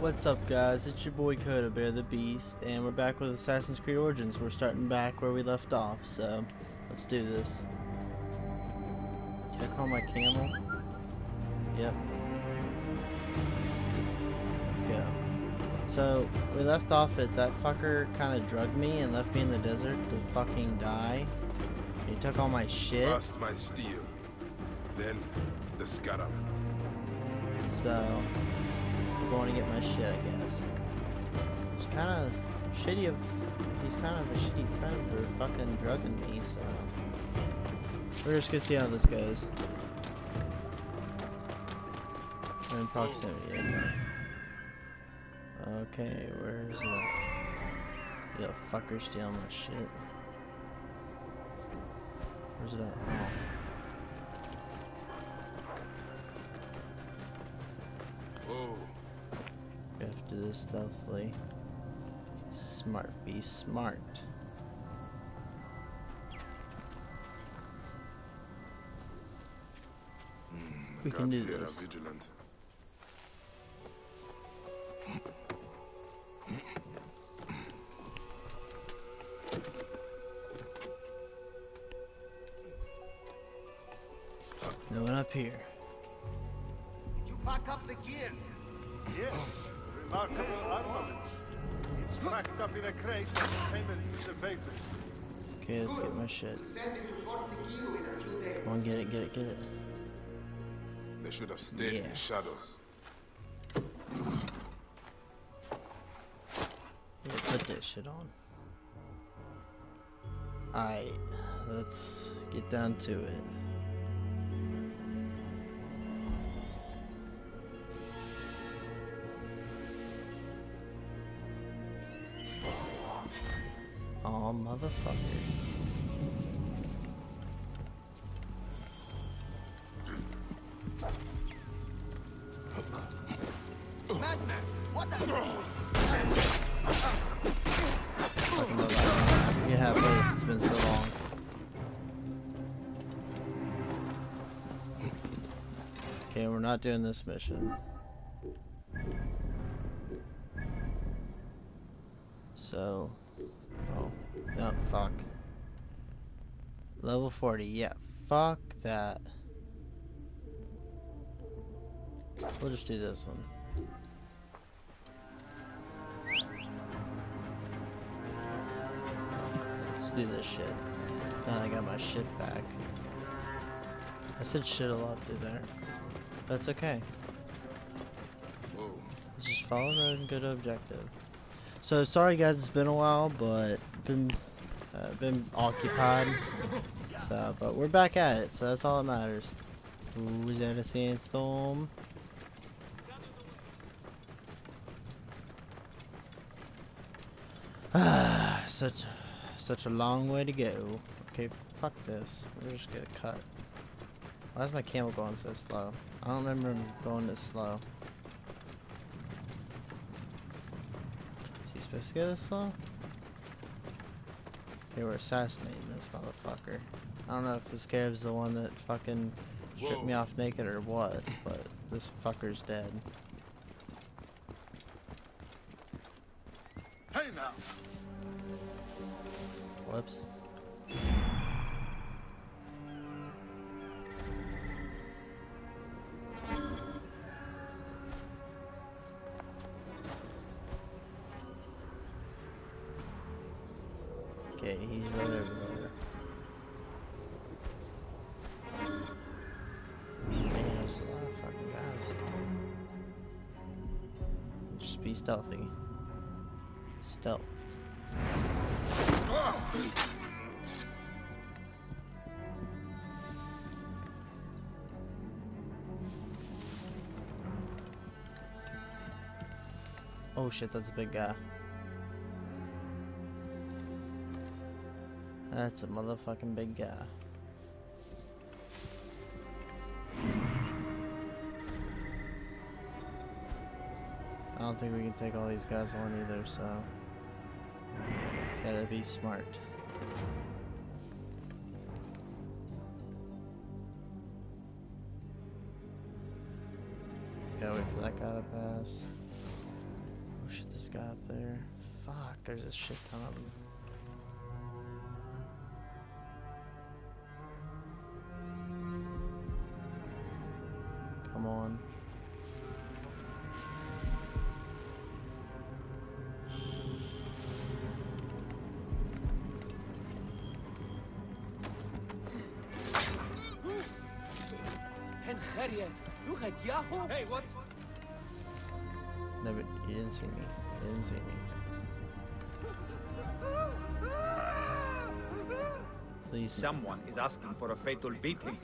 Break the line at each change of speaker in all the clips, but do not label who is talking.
What's up guys, it's your boy Kota Bear the Beast, and we're back with Assassin's Creed Origins. We're starting back where we left off, so let's do this. Can I call my camel? Yep. Let's go. So, we left off at that fucker kind of drugged me and left me in the desert to fucking die. He took all my shit.
First my steel, then the scarab.
So, going to get my shit, I guess. It's kind of shitty of, he's kind of a shitty friend for fucking drugging me, so. We're just gonna see how this goes. We're in proximity, okay. Where's the... Yo, fucker stealing my shit. Where's it at? Oh, this stealthily. Smart, be smart. Hmm, we can do
Guards are
this.
vigilant.
No one up here.
Did You pack up the gear.
Yes, remarkable armament. It's packed up in a crate contained in the vapors.
Okay, let's get my shit.
Send it to Fort Tequilo in a few days.
Come on, get it, get it, get it.
They should have stayed in the shadows.
Yeah, put that shit on. Alright, let's get down to it. Motherfucker.
Madman, what the...
Fucking look like Get halfway, this it's been so long. Okay, we're not doing this mission. So, oh, no, fuck. Level 40, yeah, fuck that. We'll just do this one. Let's do this shit. Now I got my shit back. I said shit a lot through there. That's okay.
Whoa.
Let's just follow the road and go to objective. So sorry guys, it's been a while, but been uh, been occupied. So, but we're back at it, so that's all that matters. Ooh, is that a sandstorm? Ah, such such a long way to go. Okay, fuck this. We're just gonna cut. Why is my camel going so slow? I don't remember him going this slow. Is he supposed to go this slow? Okay, we're assassinating this motherfucker. I don't know if this scarab's the one that fucking stripped me off naked or what, but this fucker's dead.
Hey now!
Whoops. Oh shit, that's a big guy. That's a motherfucking big guy. I don't think we can take all these guys on either, so gotta be smart. Gotta wait for that guy to pass. This guy up there. Fuck, there's a shit ton of them. Come on. And Harriet, look at Yahoo!
Hey, what?
No, but you didn't see me. Didn't see me. Please.
Someone is asking for a fatal beating.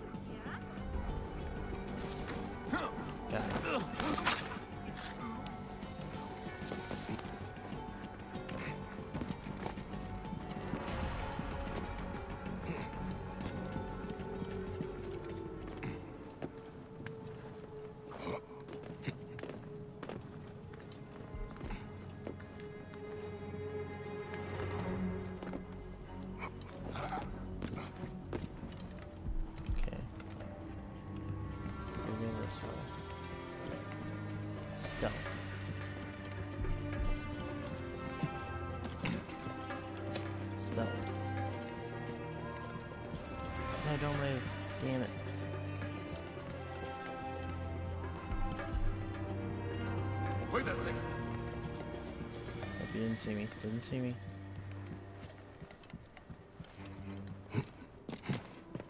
Don't move. Damn it.
Wait a second.
Hope you didn't see me. Didn't see me.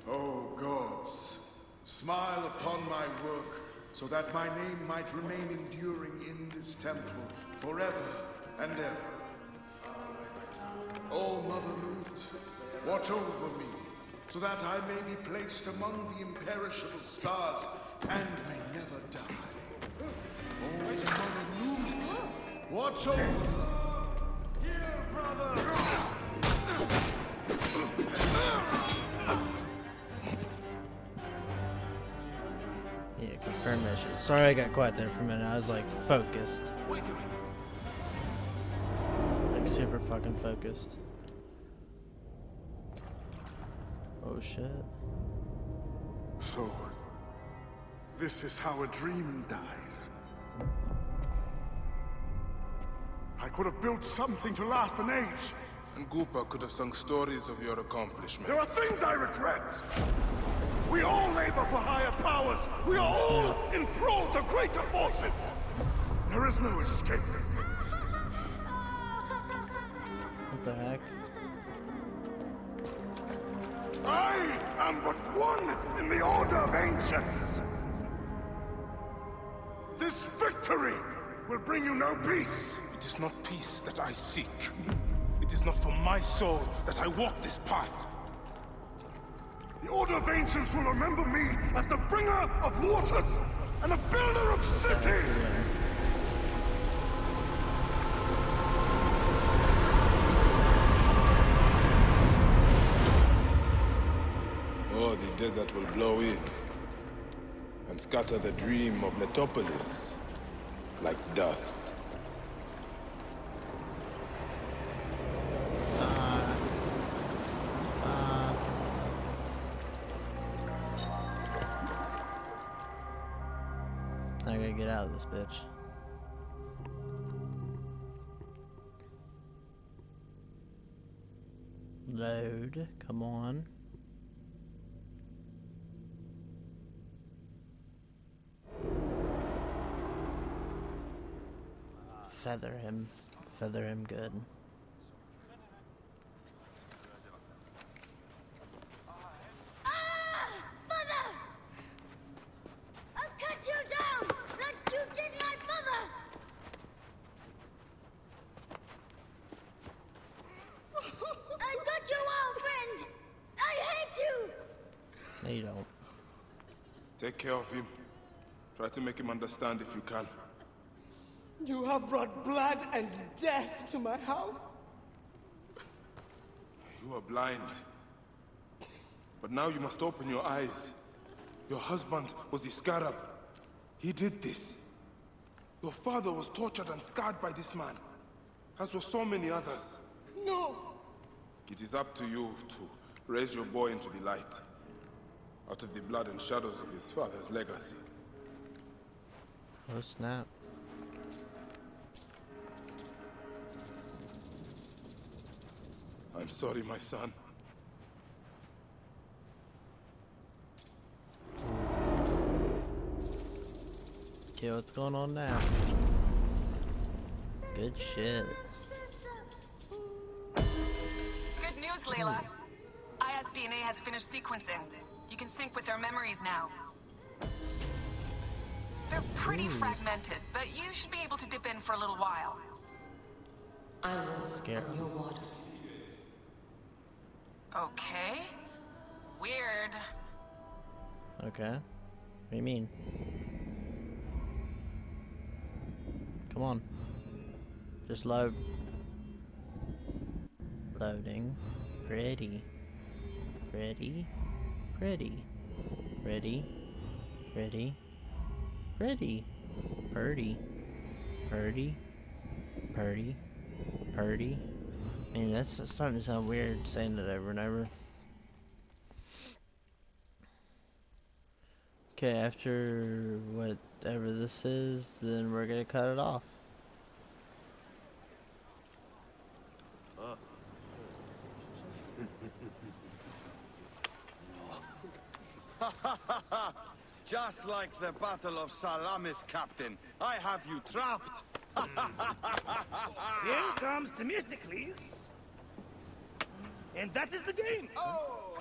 Oh gods, smile upon my work, so that my name might remain enduring in this temple forever and ever. Oh Mother Nut, watch over me, so that I may be placed among the imperishable stars and may never die. Oh Mother watch over me.
Here, brother!
Yeah, confirm mission. Sorry I got quiet there for a minute. I was like focused.
Wait a minute.
Like super fucking focused. Oh shit.
So, this is how a dream dies. I could have built something to last an age.
And Goopa could have sung stories of your accomplishments.
There are things I regret. We all labor for higher powers. We are all enthralled to greater forces. There is no escape.
What the heck?
I am but one in the Order of Ancients. This victory will bring you no peace.
It is not peace that I seek. It is not for my soul that I walk this path.
The Order of Ancients will remember me as the bringer of waters and the builder of cities.
Desert will blow in and scatter the dream of Letopolis like dust.
I gotta get out of this bitch. Load. Come on. Feather him. Feather him good.
Ah! Mother! I'll cut you down! Like you did my mother! I got you all, friend! I hate ah, you!
No, you
did my mother. I got your old friend. I hate you.
They don't.
Take care of him. Try to make him understand if you can.
You have brought blood and death to my house.
You are blind. But now you must open your eyes. Your husband was Iskarab. He did this. Your father was tortured and scarred by this man, as were so many others.
No!
It is up to you to raise your boy into the light, out of the blood and shadows of his father's legacy.
Oh snap.
I'm sorry, my son.
Okay, what's going on now? Good shit.
Good news, Layla. Aya's DNA has finished sequencing. You can sync with their memories now. They're pretty fragmented, but you should be able to dip in for a little while.
I will
Scare
on your water.
Okay. Weird.
Okay. What do you mean? Come on. Just load. Loading. Ready. Ready. Ready. Ready. Ready. Ready. Purdy. Purdy. Purdy. Purdy. I mean, that's starting to sound weird saying it over and over. Okay, after whatever this is, then we're gonna cut it off.
Just like the Battle of Salamis, Captain. I have you trapped.
Here comes Themistocles. And that is the game.
Oh!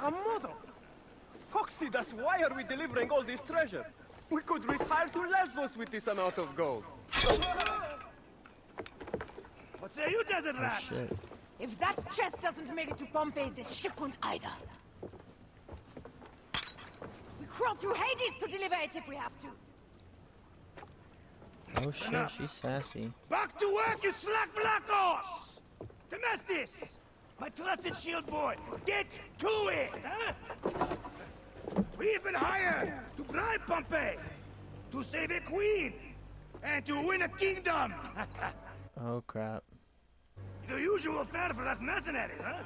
Hamodo! Phoxidas, why are we delivering all this treasure? We could retire to Lesbos with this amount of gold. What say you, desert
Oh
rat?
shit.
If that chest doesn't make it to Pompey, this ship won't either. We crawl through Hades to deliver it if we have to.
Oh shit, she's sassy.
Back to work, you slack black horse! Temestis! My trusted shield boy, get to it, huh? We've been hired to bribe Pompey, to save a queen, and to win a kingdom!
Oh crap.
the usual fare for us mercenaries, huh?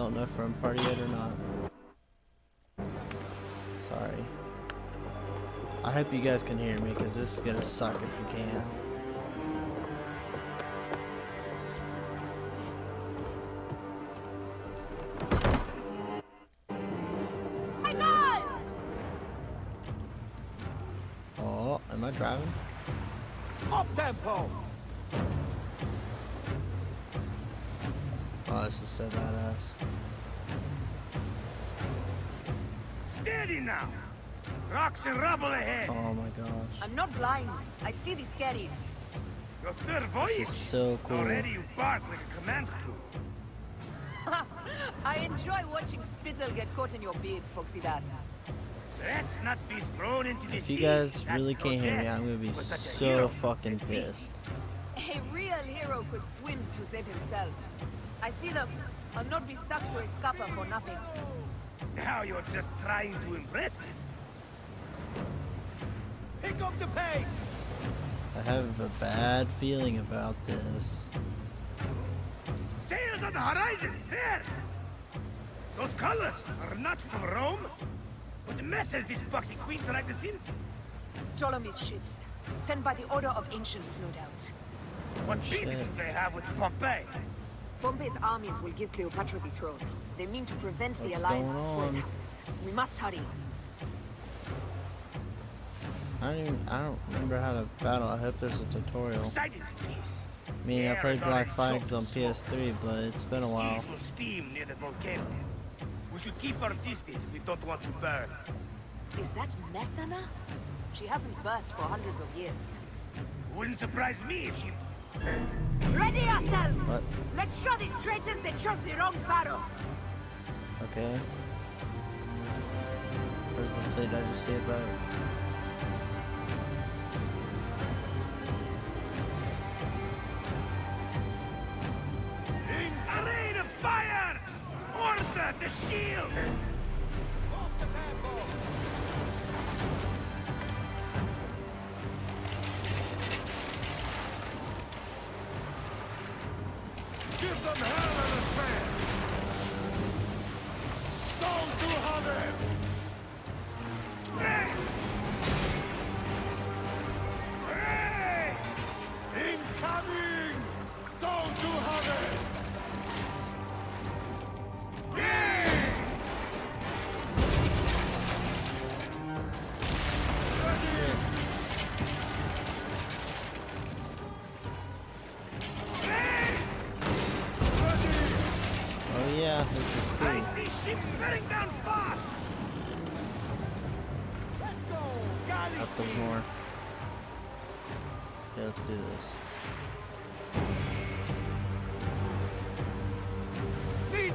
Don't know if we're in party yet or not. Sorry. I hope you guys can hear me, because this is gonna suck if you can't.
My!
Oh, am I driving?
Up tempo!
This is so badass.
Steady now! Rocks and rubble ahead!
Oh my gosh.
I'm not blind. I see the scaries.
Your third
This
voyage!
is so cool.
Already you bark like a command crew.
I enjoy watching spittle get caught in your beard, Phoxidas.
Let's not be thrown into the
If you guys really
no
can't hear me, I'm gonna be
for such a
so fucking pissed.
A real hero could swim to save himself. I see them. I'll not be sucked to a scupper for nothing.
Now you're just trying to impress me. Pick up the pace!
I have a bad feeling about this.
Sails on the horizon! There! Those colors are not from Rome. What mess has this boxy queen dragged us into?
Ptolemy's ships. Sent by the Order of Ancients, no doubt.
What business
shit.
do they have with Pompey?
Pompey's armies will give Cleopatra the throne. They mean to prevent the alliance before it happens. We must hurry.
I don't even, I don't remember how to battle. I hope there's a tutorial.
Poseidon's peace.
I mean, I played Black
already
Flags on. PS3, but it's been a while.
Will steam near the volcano. We should keep our distance if we don't want to burn.
Is that Methana? She hasn't burst for hundreds of years.
Wouldn't surprise me if she...
Ready ourselves!
What?
Let's show these traitors they trust their own pharaoh!
Okay. Where's the fleet? I just see a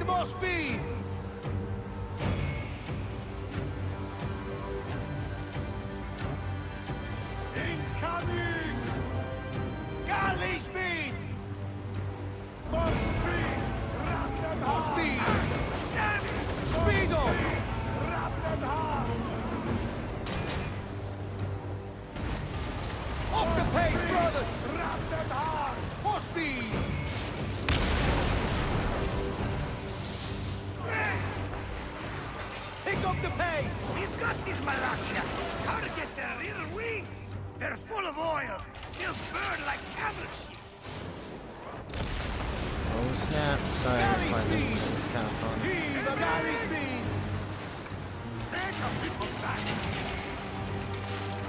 more
speed!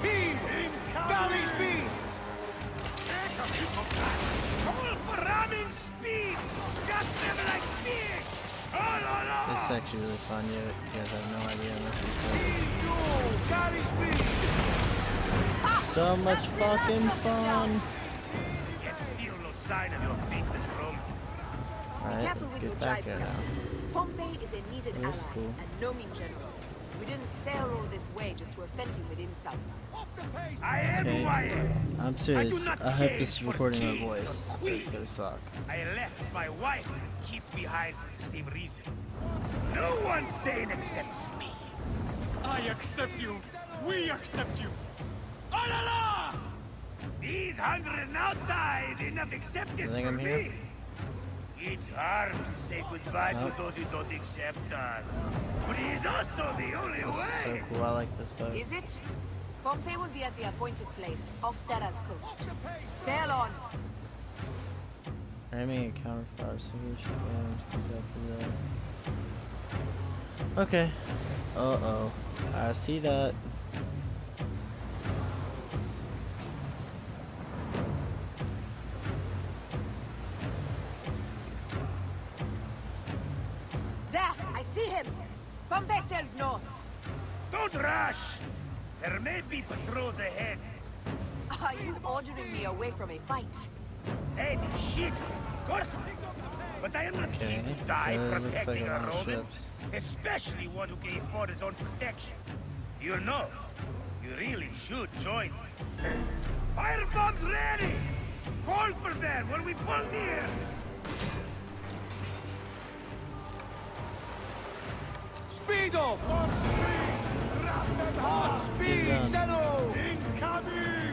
Heave a galley speed!
Take a missile back! Back! For ramming speed! Them like fish!
This is actually really fun. You, guys have no idea. This is great. So much fucking fun! Alright, let's get back here now.
Captain. Pompey is a needed
That is
ally,
cool.
and no mean general. We didn't sail all this way just to offend him with insults.
I am
Okay.
who I am.
I'm serious.
not
I hope this is recording my
kings or
voice. It's gonna suck.
I left my wife and kids behind for the same reason. No one sane accepts me.
I accept you. We accept you. Ah la la!
These hundred nauta is enough acceptance
You think
for
I'm
me.
Here?
It's hard to say goodbye
Nope.
to those who don't accept us. But it is also the only
This is so cool. I like this boat.
Is it? Pompey will be at the appointed place, off Terra's coast. Sail on!
Aiming a counterfire solution damage comes after that. Okay. Uh oh. I see that.
I see him! Pompey sails north.
Don't rush. There may be patrols ahead.
Are you ordering me away from a fight?
Hey, shit. Of course. But I am not
Okay.
keen to die
Uh, looks like
protecting
a
a
lot of
Roman.
ships.
Especially one who can afford his own protection. You know, you really should join. Firebombs ready! Call for them when we pull near!
Speedo! More speed! Them hard!
Oh,
speed! Zero! Incoming!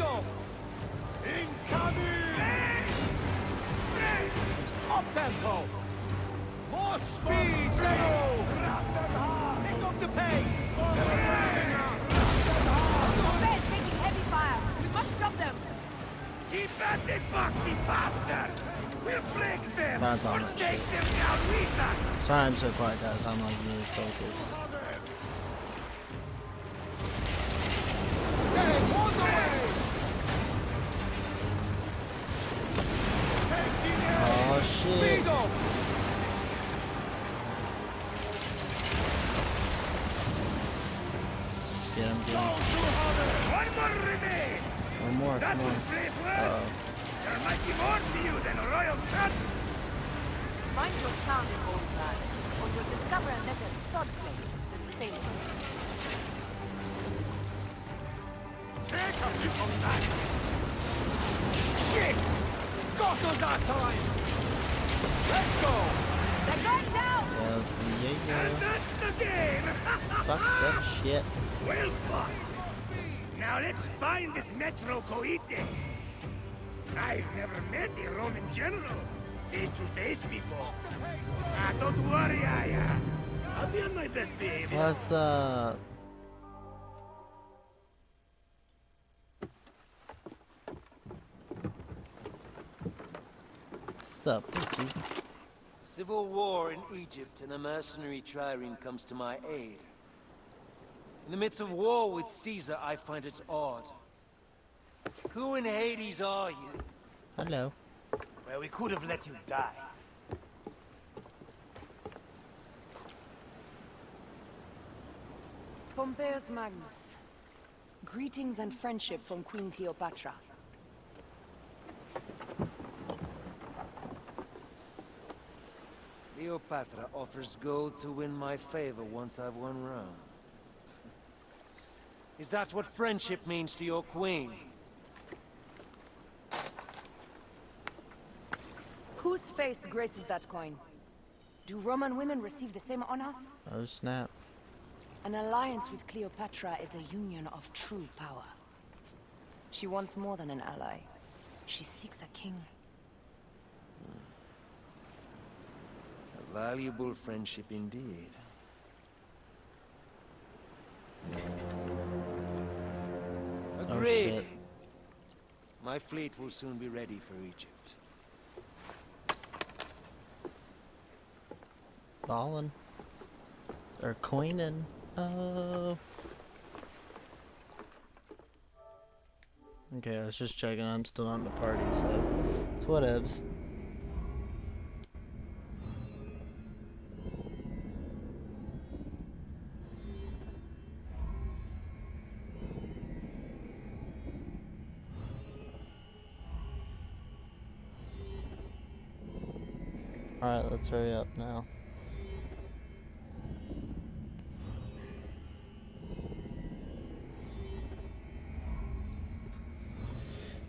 Speedo! Incoming! Up tempo! More speed, Zero! Pick up the pace!
Pompey is taking heavy fire. We must stop them.
Keep at the boxy bastards! We'll break them!
Firebomb
or
that
take them down with us!
Sorry I'm so quiet guys. I'm like really focused.
One more remains!
One more,
That
come on.
play
Uh
well!
oh.
There might be more to you than a royal sons!
Mind your tongue, old man, or you'll discover a better swordplay than sailing.
Take up this on that! Shit! God knows our time! Let's go!
They're going down!
Well, yeah,
And that's the game!
Fuck that shit.
Well fought! Now let's find this Metro Coites. I've never met a Roman general face to face before. Ah, don't worry, Aya. I'll be on my best behavior.
What's up? What's up, Poochie?
Civil war in Egypt and a mercenary trireme comes to my aid. In the midst of war with Caesar, I find it odd. Who in Hades are you?
Hello.
Well, we could have let you die.
Pompeius Magnus. Greetings and friendship from Queen Cleopatra.
Cleopatra offers gold to win my favor once I've won Rome. Is that what friendship means to your queen?
Whose face graces that coin? Do Roman women receive the same honor?
Oh snap.
An alliance with Cleopatra is a union of true power. She wants more than an ally. She seeks a king.
A valuable friendship indeed.
Oh,
Agreed.
shit.
My fleet will soon be ready for Egypt.
Ballin'. Or coining. Oh. Okay, I was just checking. I'm still not in the party, so it's whatevs. Let's hurry up now.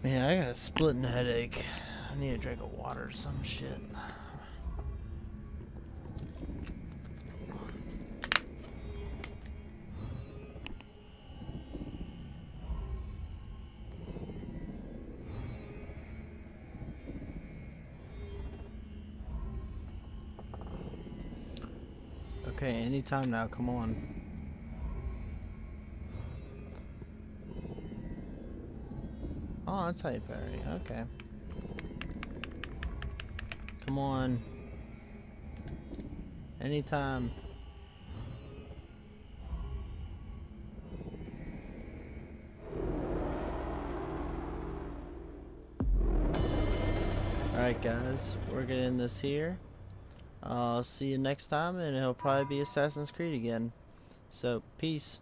Man, I got a splitting headache. I need a drink of water or some shit. Okay, anytime now, come on. Oh, that's how you parry. Okay. Come on. Anytime. Alright guys, we're gonna this here. I'll see you next time and it'll probably be Assassin's Creed again. So, peace.